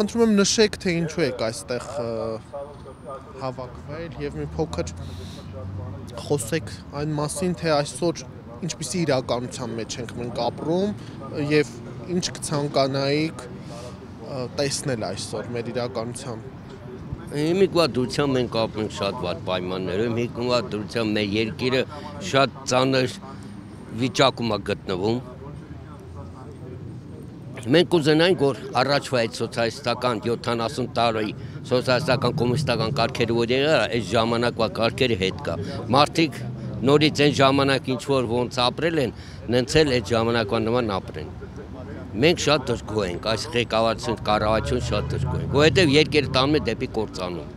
խնդրում եմ նշեք, թե ինչու եք այստեղ հավաքվել եւ մի փոքր խոսեք այն մասին, թե այսօր ինչպիսի իրականության մեջ ենք մենք ապրում եւ ինչ կցանկանայիք տեսնել այսօր մեր իրականության դրությամբ մենք ապրենք շատ վատ պայմաններում, դրությամբ մեր երկիրը շատ ծանր վիճակում է գտնվում։ Մենք կուզենայինք, որ առաջվա այդ սոցիալիստական 70 տարի սոցիալիստական կոմունիստական կարգերը որ եղել, այս ժամանակվա կարգերը հետ կա։ Մարդիկ նորից այն ժամանակ ինչ որ ոնց ապրել են, նենց էլ այդ ժամանակվա նման ապրեն մենք շատ դժգոհ ենք, այս ղեկավարություն կառավարություն շատ դժգոհ ենք, որովհետև երկերը տանում է դեպի կործանում։